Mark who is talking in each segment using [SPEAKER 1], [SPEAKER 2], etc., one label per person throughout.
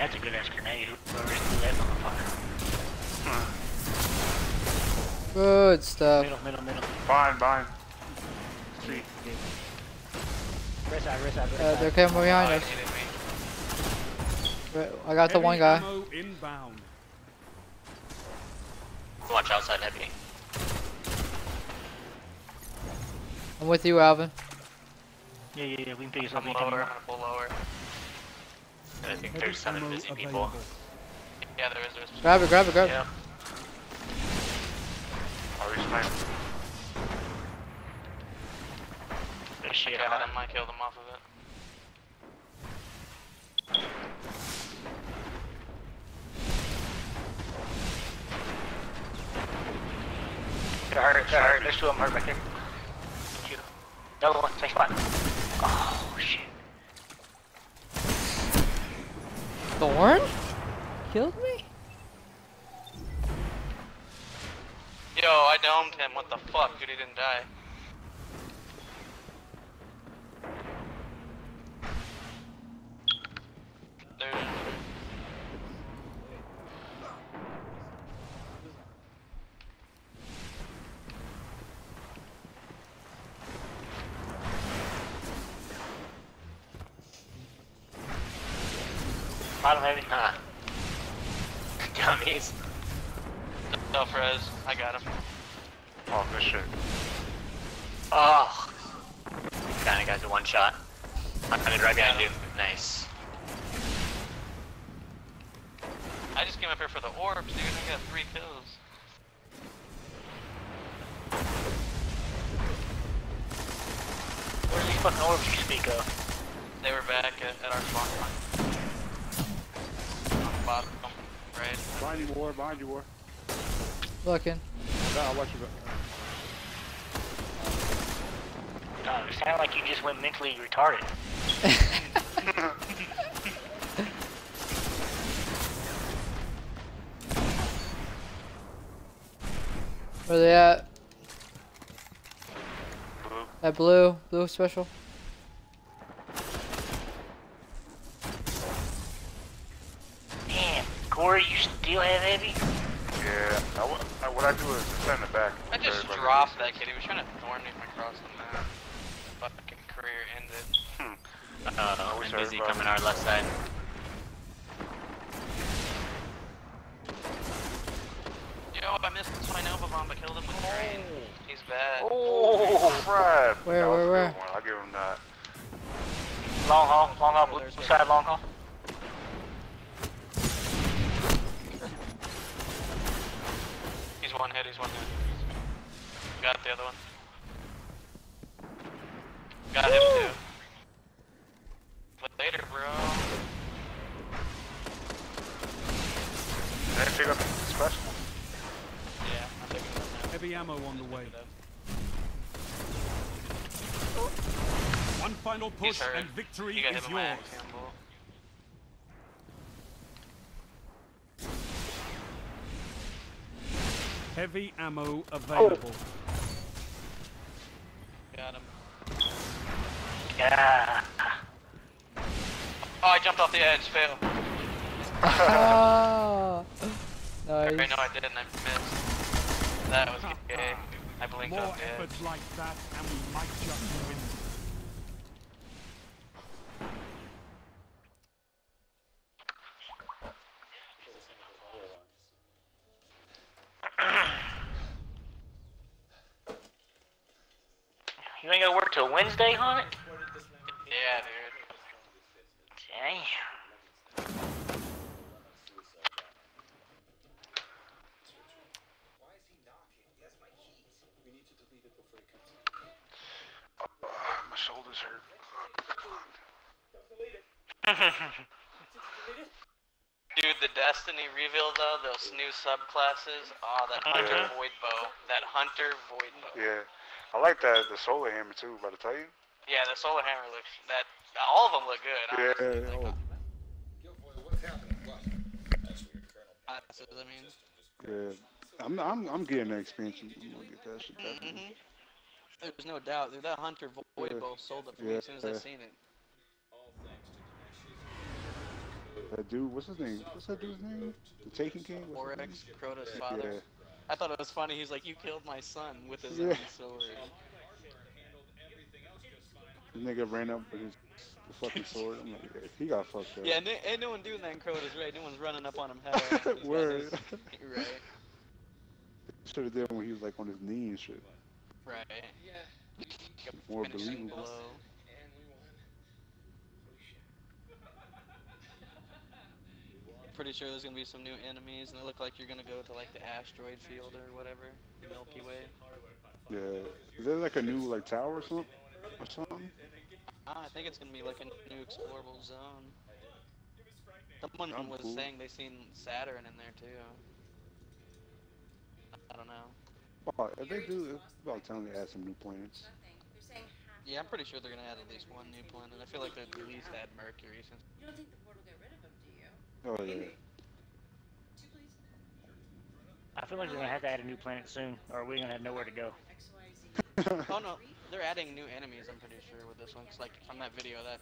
[SPEAKER 1] That's a good ass grenade. Whoever threw that motherfucker.
[SPEAKER 2] Good stuff.
[SPEAKER 1] Middle, middle, middle.
[SPEAKER 3] Fine, fine. See.
[SPEAKER 1] Rest side, rest side, rest
[SPEAKER 2] Uh, they're coming behind
[SPEAKER 4] Oh,
[SPEAKER 2] us.
[SPEAKER 4] he hit me.
[SPEAKER 2] Right, I got the
[SPEAKER 5] Heavy
[SPEAKER 2] one guy.
[SPEAKER 5] inbound.
[SPEAKER 6] Watch outside heavy.
[SPEAKER 2] I'm with you, Alvin.
[SPEAKER 1] Yeah, yeah, yeah. We can pick us up
[SPEAKER 4] I'm lower, pull lower.
[SPEAKER 6] I think
[SPEAKER 5] Heavy
[SPEAKER 6] there's seven
[SPEAKER 5] ammo
[SPEAKER 6] busy people.
[SPEAKER 5] available.
[SPEAKER 4] Yeah, there is, there is.
[SPEAKER 2] Grab it, grab it, grab it.
[SPEAKER 1] Yeah.
[SPEAKER 3] Are we sniping?
[SPEAKER 1] Good shit.
[SPEAKER 4] Yeah. I might kill them off of it.
[SPEAKER 1] Could hurt, could hurt. There's two of them hurt back there. Another one, same spot. Oh, shit.
[SPEAKER 2] Thorn? Killed me?
[SPEAKER 4] Yo, I domed him. What the fuck, dude? He didn't die. There.
[SPEAKER 1] Bottom heavy.
[SPEAKER 6] Ah. Dummies.
[SPEAKER 4] No, Frez. I got him.
[SPEAKER 3] Oh, good shit.
[SPEAKER 6] Oh. Kinda guys, a one shot. I'm coming right behind you. Nice.
[SPEAKER 4] I just came up here for the orbs, dude. I got three kills.
[SPEAKER 1] Where's these fucking orbs you speak of?
[SPEAKER 4] They were back at, at our spawn point. On the bottom, right?
[SPEAKER 3] Behind you, war. Behind you, war.
[SPEAKER 2] Looking.
[SPEAKER 3] Nah, watch you back.
[SPEAKER 1] Uh, it sounded like you just went mentally retarded.
[SPEAKER 2] Where they at?
[SPEAKER 3] Blue.
[SPEAKER 2] That blue, blue special.
[SPEAKER 1] Damn, Corey, you have heavy?
[SPEAKER 3] Yeah. I, wa- I, what I do is send it back.
[SPEAKER 4] I just dropped that kid. He was trying to thorn me from across the map. Fucking career ended.
[SPEAKER 6] Uh,
[SPEAKER 3] wish
[SPEAKER 6] I'm busy
[SPEAKER 3] everybody-
[SPEAKER 6] coming our left side.
[SPEAKER 4] Yo, I missed this my Nova bomb, but killed him with grenade. He's bad.
[SPEAKER 1] Oh,
[SPEAKER 3] Crap.
[SPEAKER 2] Where,
[SPEAKER 3] That was
[SPEAKER 2] where, where?
[SPEAKER 3] I'll give him that.
[SPEAKER 1] long haul, long haul, blue side, long haul.
[SPEAKER 4] He's one hit, he's one hit. Got the other one. Got him too. Later, bro.
[SPEAKER 3] Did I pick up the special?
[SPEAKER 4] Yeah, I'm taking it now.
[SPEAKER 5] Heavy ammo on the way. One final push and victory
[SPEAKER 4] You got him
[SPEAKER 5] is
[SPEAKER 4] in my
[SPEAKER 5] yours. Heavy ammo available.
[SPEAKER 4] Got him.
[SPEAKER 1] Yeah.
[SPEAKER 4] Oh, I jumped off the edge, fail. Okay,
[SPEAKER 2] nice.
[SPEAKER 4] no, I didn't, I missed. That was gay. I blinked
[SPEAKER 5] More
[SPEAKER 4] off the edge.
[SPEAKER 5] efforts like that and we might just win.
[SPEAKER 1] You ain't gonna work till Wednesday, Hunt?
[SPEAKER 4] Yeah, dude.
[SPEAKER 1] Damn.
[SPEAKER 3] Uh, my shoulders hurt.
[SPEAKER 4] Dude, the Destiny reveal though, those new subclasses. Oh, that uh-huh. Hunter
[SPEAKER 3] Yeah.
[SPEAKER 4] Void Bow. That Hunter Void Bow.
[SPEAKER 3] Yeah. I like that the solar hammer too. About to tell you.
[SPEAKER 4] Yeah, the Solar Hammer looks. That all of them look good.
[SPEAKER 3] Yeah.
[SPEAKER 4] honestly. Classes, I mean.
[SPEAKER 3] yeah. I'm, I'm I'm getting the expansion. I'm gonna get that shit. definitely. Mm-hmm.
[SPEAKER 4] There's no doubt, dude. That Hunter Void
[SPEAKER 3] Yeah.
[SPEAKER 4] Bow sold it for me as soon as I seen it.
[SPEAKER 3] That dude, what's his name? What's that dude's name? The Taken King? What's
[SPEAKER 4] Oryx,
[SPEAKER 3] name?
[SPEAKER 4] Crota's father.
[SPEAKER 3] Yeah.
[SPEAKER 4] I thought it was funny. He's like, "You killed my son with his
[SPEAKER 3] Yeah.
[SPEAKER 4] own sword."
[SPEAKER 3] The nigga ran up with his fucking sword. I'm like, yeah, he got fucked up.
[SPEAKER 4] Yeah, no, ain't no one doing that in Crota's right. No one's running up on him head. on. He's got
[SPEAKER 3] Word.
[SPEAKER 4] his- right,
[SPEAKER 3] Should have did when he was like on his knee and shit.
[SPEAKER 4] right.
[SPEAKER 3] Yeah.
[SPEAKER 4] More
[SPEAKER 3] believable.
[SPEAKER 4] blow. Pretty sure there's gonna be some new enemies, and they look like you're gonna go to like the asteroid field or whatever, the Milky Way.
[SPEAKER 3] Yeah. Is there like a new like tower or something? Or something?
[SPEAKER 4] Ah, I think it's gonna be like a new explorable zone. Someone
[SPEAKER 3] Sounds
[SPEAKER 4] was
[SPEAKER 3] cool.
[SPEAKER 4] saying they seen Saturn in there too. I don't know.
[SPEAKER 3] Oh, if they do, it's about time they add some new planets.
[SPEAKER 4] Yeah, I'm pretty sure they're gonna add at least one new planet. I feel like they at least add Mercury since.
[SPEAKER 3] Oh yeah.
[SPEAKER 1] I feel like we're gonna have to add a new planet soon, or we're gonna have nowhere to go.
[SPEAKER 7] X, Y, Z.
[SPEAKER 4] Oh no, they're adding new enemies. I'm pretty sure with this one. one. 'cause like from that video, that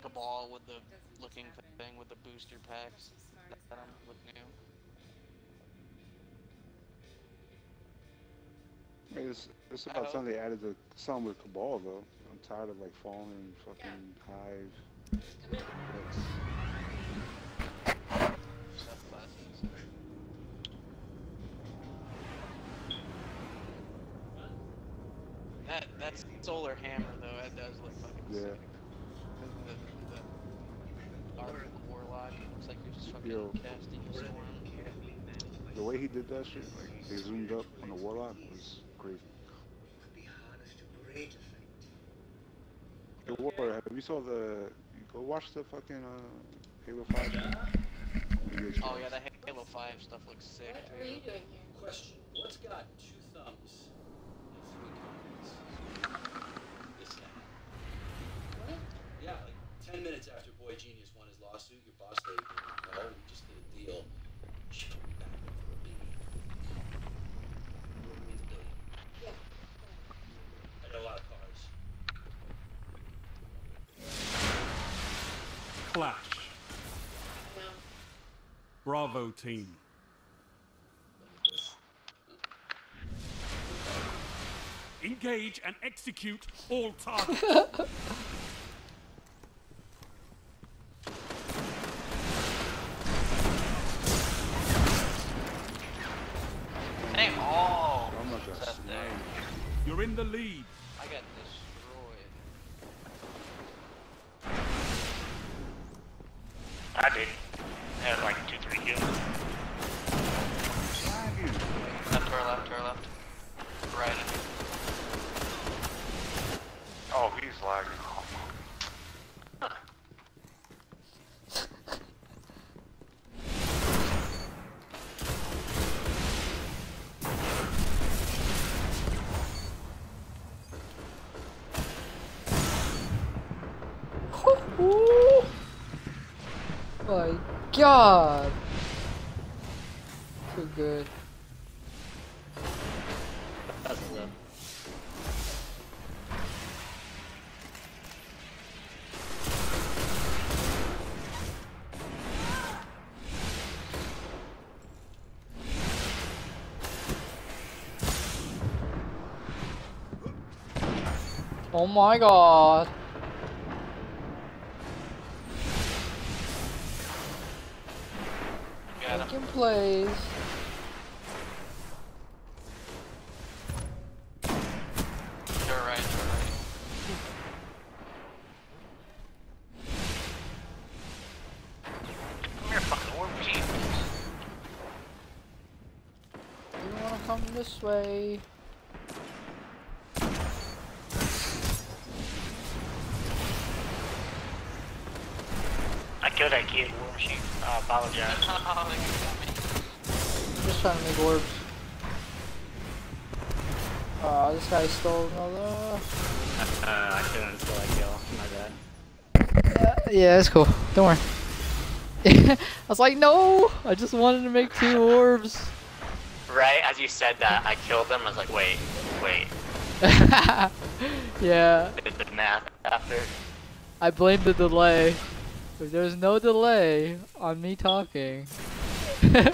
[SPEAKER 4] Cabal with the looking thing with the booster packs. That um, look new.
[SPEAKER 3] Hey, it's, it's
[SPEAKER 4] I
[SPEAKER 3] about
[SPEAKER 4] hope-
[SPEAKER 3] time they added the something with Cabal though. I'm tired of like falling fucking hive. That's-
[SPEAKER 4] Stuff classes. That that's solar hammer though. That does look fucking
[SPEAKER 3] Yeah.
[SPEAKER 4] sick. The, the, the arc of the warlock looks like you're just fucking
[SPEAKER 3] Yo.
[SPEAKER 4] casting a storm.
[SPEAKER 3] The way he did that shit, like they zoomed up on the warlock was crazy. The war. Have you saw the? Go watch the fucking uh, Halo Five.
[SPEAKER 4] Oh yeah, the Halo 5 stuff looks sick
[SPEAKER 7] What are you doing here?
[SPEAKER 8] Question. What's got two thumbs and three comments? This guy.
[SPEAKER 7] What?
[SPEAKER 8] Yeah, like 10 minutes after Boy Genius won his lawsuit, your boss lady came in, oh, we just did a deal. She put me back up for a billion. What means a billion?
[SPEAKER 7] Yeah.
[SPEAKER 8] I got a lot of cars.
[SPEAKER 5] Clash.
[SPEAKER 7] No.
[SPEAKER 5] Bravo team. Engage and execute all targets.
[SPEAKER 4] I
[SPEAKER 1] did. I had like two, three kills.
[SPEAKER 4] Left to our left, to our left. Right.
[SPEAKER 9] Oh, he's lagging.
[SPEAKER 2] Ooh. My God. Too good.
[SPEAKER 1] Low.
[SPEAKER 2] Oh my God.
[SPEAKER 4] Got
[SPEAKER 2] plays.
[SPEAKER 4] Our right, our right.
[SPEAKER 1] Come here, fucking.
[SPEAKER 2] You wanna come this way?
[SPEAKER 1] Killed that kid, war machine. I apologize.
[SPEAKER 4] Oh, they got me.
[SPEAKER 2] Just trying to make orbs. Oh, this guy stole another.
[SPEAKER 1] Uh, I couldn't steal that kill. My bad.
[SPEAKER 2] Uh, yeah, that's cool. Don't worry. I was like, no! I just wanted to make two orbs.
[SPEAKER 6] Right as you said that, I killed them. I was like, wait, wait.
[SPEAKER 2] yeah,
[SPEAKER 6] Did the math after.
[SPEAKER 2] I blamed the delay. If there's no delay on me talking, it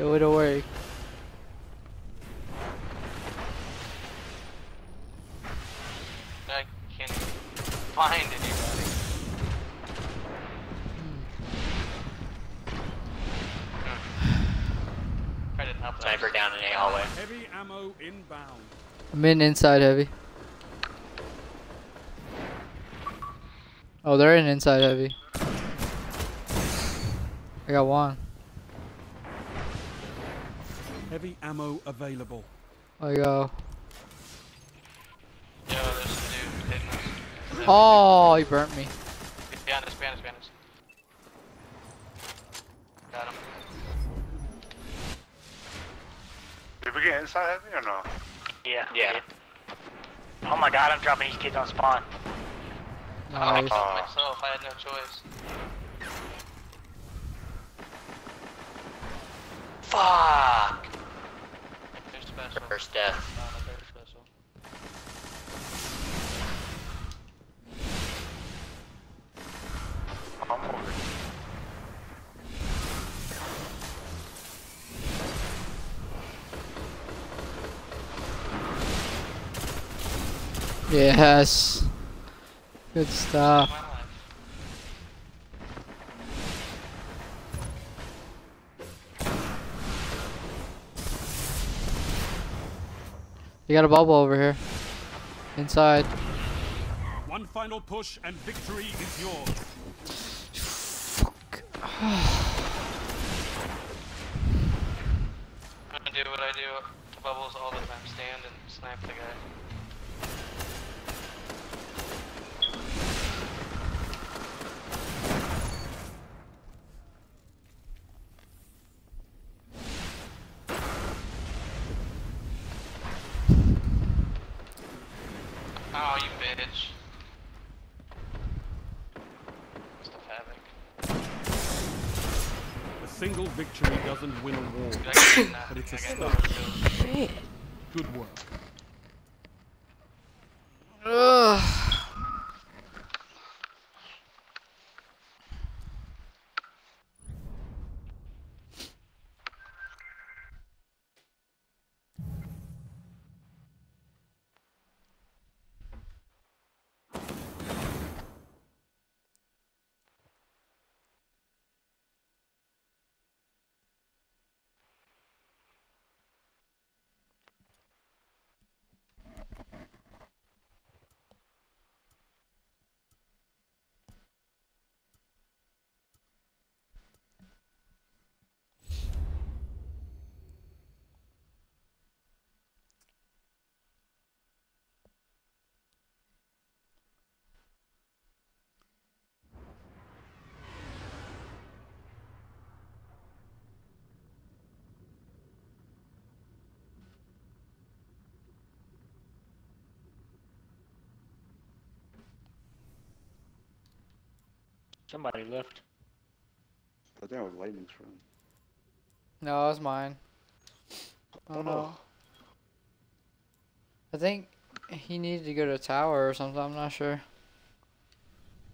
[SPEAKER 2] would have worked.
[SPEAKER 4] I can't find anybody. Hmm. I didn't help that.
[SPEAKER 6] Sniper down in A hallway.
[SPEAKER 5] Heavy ammo inbound.
[SPEAKER 2] I'm in inside heavy. Oh, they're in inside heavy. I got one.
[SPEAKER 5] Heavy ammo available.
[SPEAKER 2] I go.
[SPEAKER 4] Yo, there's a dude hitting us.
[SPEAKER 2] Oh, he burnt me.
[SPEAKER 4] Behind us, behind us, behind us. Got him.
[SPEAKER 9] Did we get inside heavy or no?
[SPEAKER 1] Yeah.
[SPEAKER 6] Yeah.
[SPEAKER 1] Oh my god, I'm dropping these kids on spawn.
[SPEAKER 4] I
[SPEAKER 2] Nice.
[SPEAKER 4] killed myself, I had no choice.
[SPEAKER 6] Fuck!
[SPEAKER 4] They're special.
[SPEAKER 6] First death.
[SPEAKER 4] No, no, they're special.
[SPEAKER 9] I'm over here.
[SPEAKER 2] Yes. Good stuff. You got a bubble over here. Inside.
[SPEAKER 5] One final push and victory is yours.
[SPEAKER 2] Fuck.
[SPEAKER 4] I'm do what I do to bubbles all the time. Stand and snipe the guy. Oh, you bitch. Stuff havoc.
[SPEAKER 5] A single victory doesn't win a war,
[SPEAKER 4] Dude, I got nothing.
[SPEAKER 5] but it's a start.
[SPEAKER 4] no kills.
[SPEAKER 5] Good work.
[SPEAKER 1] Somebody left.
[SPEAKER 3] I think it was Lightning's friend.
[SPEAKER 2] No, it was mine. I don't no. Uh-huh. I think he needed to go to tower or something. I'm not sure.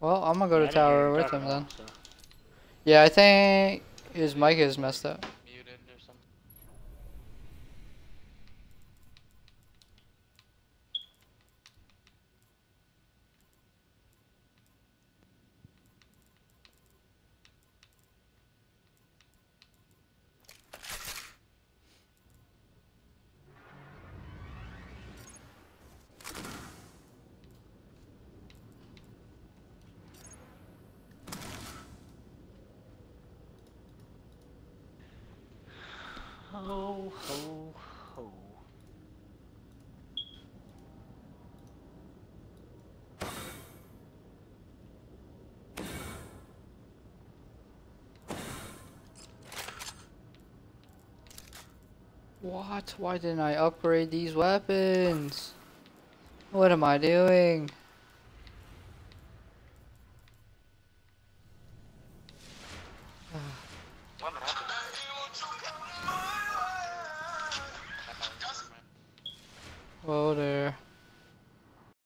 [SPEAKER 2] Well, I'm gonna go
[SPEAKER 1] Yeah,
[SPEAKER 2] to tower with him then.
[SPEAKER 1] all, so.
[SPEAKER 2] Yeah, I think his mic is messed up.
[SPEAKER 4] Muted or something.
[SPEAKER 1] Ho, ho, ho.
[SPEAKER 2] What? Why didn't I upgrade these weapons? What am I doing?